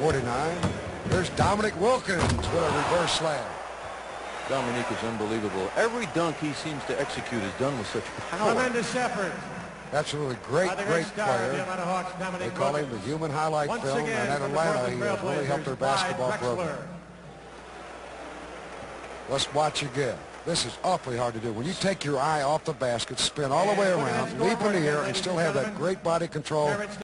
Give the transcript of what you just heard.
49. There's Dominique Wilkins with a reverse slam. Dominique is unbelievable. Every dunk he seems to execute is done with such power. Tremendous effort. Absolutely great, great player. the player. Hawks, They call call him the human highlight Once film, again, and at Atlanta, he has really helped their basketball program. Let's watch again. This is awfully hard to do. When you take your eye off the basket, spin all the way around, leap in the air, and still have that great body control